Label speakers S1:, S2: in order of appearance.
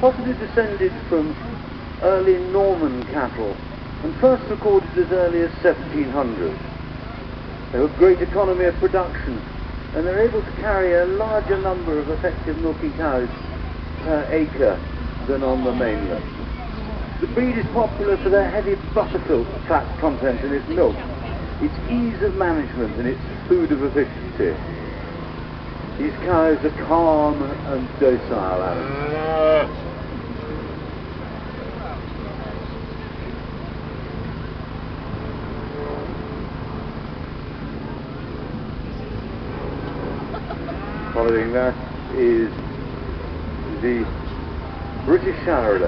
S1: possibly descended from early Norman cattle and first recorded as early as 1700. They have great economy of production and they're able to carry a larger number of effective milking cows per acre than on the mainland. The breed is popular for their heavy buttermilk fat content in its milk, its ease of management and its food of efficiency. These cows are calm and docile animals. Following that is the British Char-